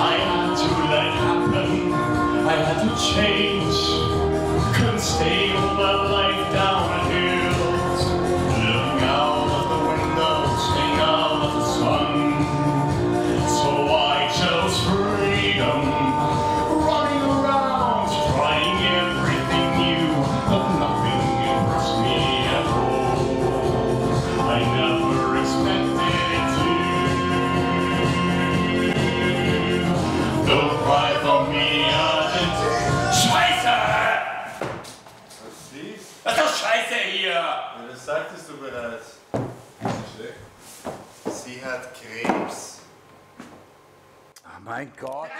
I had to let happen, I had to change, couldn't stay all my life. Scheiße! Sie? Was ist doch Scheiße hier? Ja, das sagtest du bereits. Sie hat Krebs. Oh mein Gott.